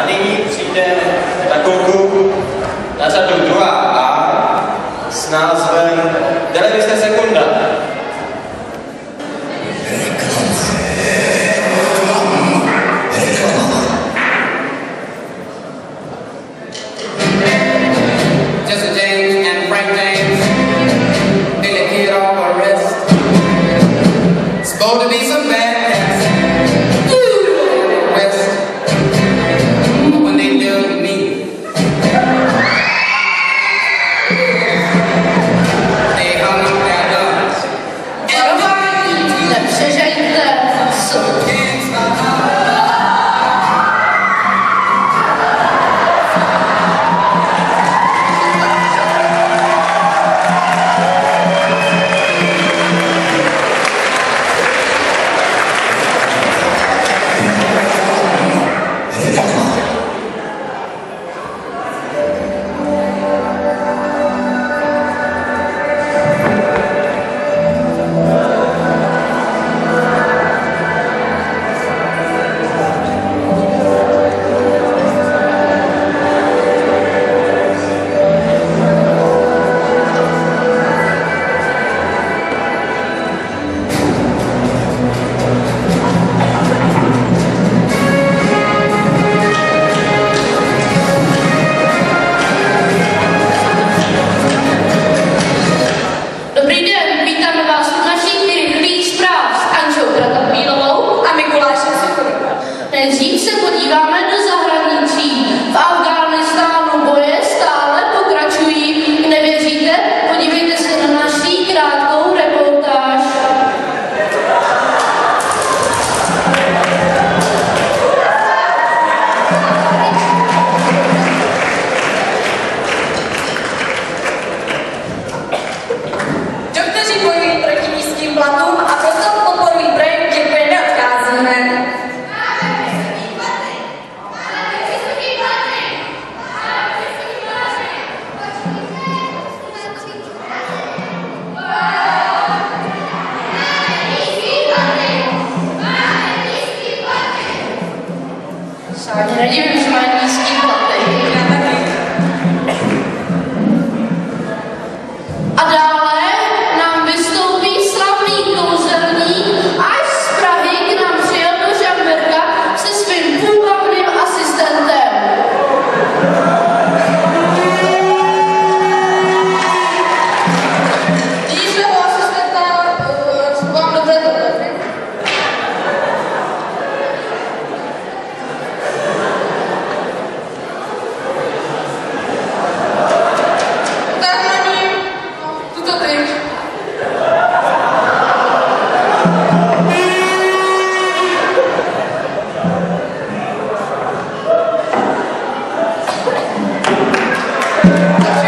A nyní přijde na kouku na řadu 2A s názvem Televize se Королеве Yeah.